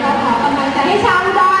ขอขอกำลังใจให้ชาวดอ